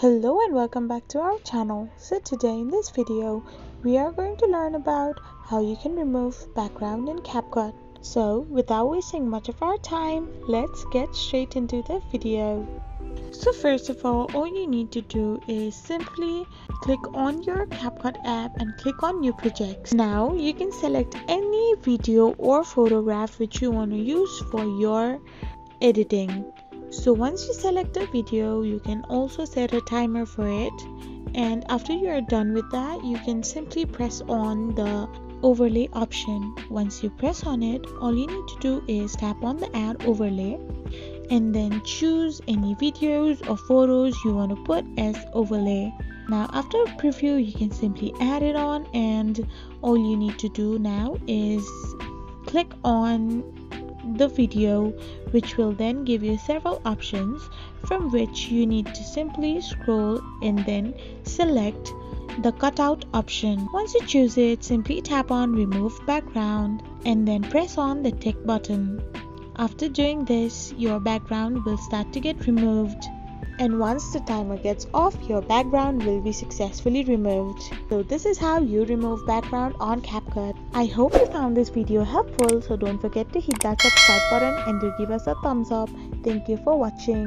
Hello and welcome back to our channel. So today in this video we are going to learn about how you can remove background in CapCut. So without wasting much of our time, let's get straight into the video. So first of all, all you need to do is simply click on your CapCut app and click on new projects. Now you can select any video or photograph which you want to use for your editing so once you select a video you can also set a timer for it. And after you are done with that you can simply press on the overlay option. Once you press on it all you need to do is tap on the add overlay and then choose any videos or photos you want to put as overlay. Now after preview you can simply add it on and all you need to do now is click on the video which will then give you several options from which you need to simply scroll and then select the cutout option. Once you choose it, simply tap on remove background and then press on the tick button. After doing this, your background will start to get removed and once the timer gets off your background will be successfully removed. So this is how you remove background on CapCut. I hope you found this video helpful so don't forget to hit that subscribe button and do give us a thumbs up. Thank you for watching.